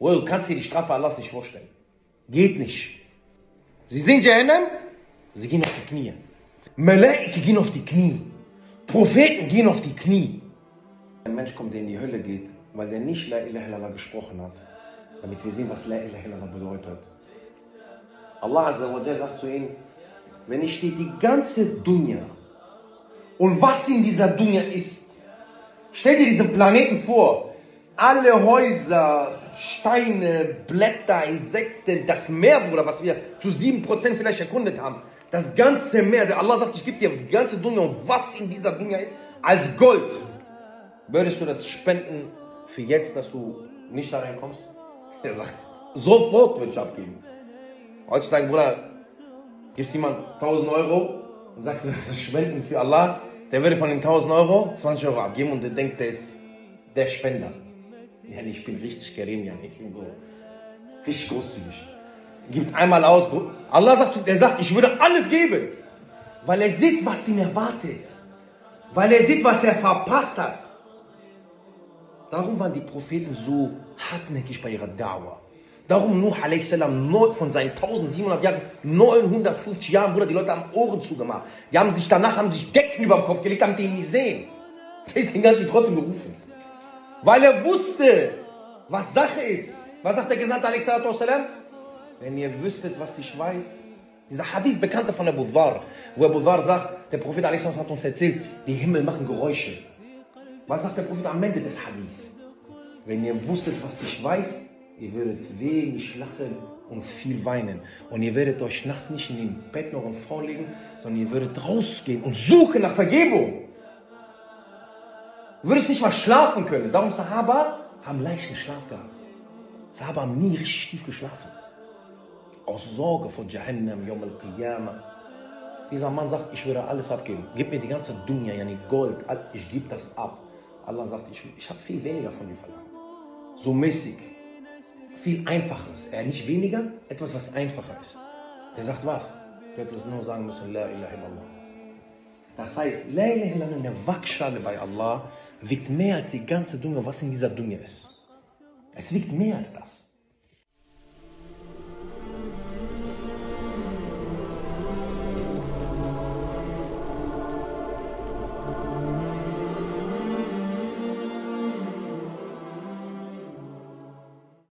Oder du kannst dir die Strafe Allahs nicht vorstellen. Geht nicht. Sie sehen Jahannam, sie gehen auf die Knie. Malaike gehen auf die Knie. Propheten gehen auf die Knie. Ein Mensch kommt, der in die Hölle geht, weil der nicht La ilaha illallah gesprochen hat. Damit wir sehen, was La ilaha illallah bedeutet. Allah Azza wa Jalla sagt zu ihm, wenn ich dir die ganze Dunya und was in dieser Dunya ist, stell dir diesen Planeten vor, alle Häuser, Steine, Blätter, Insekten, das Meer, Bruder, was wir zu 7% vielleicht erkundet haben, das ganze Meer, der Allah sagt, ich gebe dir die ganze Dunya und was in dieser Dunya ist, als Gold, würdest du das spenden für jetzt, dass du nicht da reinkommst? Er sagt, sofort würde ich abgeben. Heutzutage, Bruder, gibst jemand 1000 Euro und sagst, du das spenden für Allah, der würde von den 1000 Euro 20 Euro abgeben und der denkt, der ist der Spender. Ja, ich bin richtig Karim, ja, ich bin so richtig großzügig. Gibt einmal aus, Allah sagt, der sagt, ich würde alles geben, weil er sieht, was ihn erwartet, weil er sieht, was er verpasst hat. Darum waren die Propheten so hartnäckig bei ihrer Dauer. Darum Nuh a.s. von seinen 1700 Jahren, 950 Jahren, Bruder, die Leute haben Ohren zugemacht. Die haben sich danach, haben sich Decken über den Kopf gelegt, die ihn nicht sehen. Deswegen hat sie trotzdem gerufen. Weil er wusste, was Sache ist. Was sagt der Gesandte a.s.? Wenn ihr wüsstet, was ich weiß. Dieser Hadith, bekannter von Abu Dhar, wo Abu Dhar sagt, der Prophet a.s. hat uns erzählt, die Himmel machen Geräusche. Was sagt der Prophet am Ende des Hadith? Wenn ihr wusstet, was ich weiß, ihr würdet wenig lachen und viel weinen. Und ihr werdet euch nachts nicht in den Bett noch und vorlegen, sondern ihr würdet rausgehen und suchen nach Vergebung. Du würdest nicht mal schlafen können. Darum Sahaba haben leichten Schlaf gehabt. Sahaba haben nie richtig tief geschlafen. Aus Sorge vor Jahannam, Yom al-Qiyamah. Dieser Mann sagt, ich würde alles abgeben. Gib mir die ganze Dunya, yani Gold, ich gebe das ab. Allah sagt, ich, ich habe viel weniger von dir verlangt. So mäßig. Viel Einfaches. Er nicht weniger, etwas, was einfacher ist. Der sagt was? Du hättest nur sagen müssen, La ilaha illallah. Das heißt, La ilaha illallah in der Waagschale bei Allah wiegt mehr als die ganze Dunja, was in dieser Dunja ist. Es wiegt mehr als das.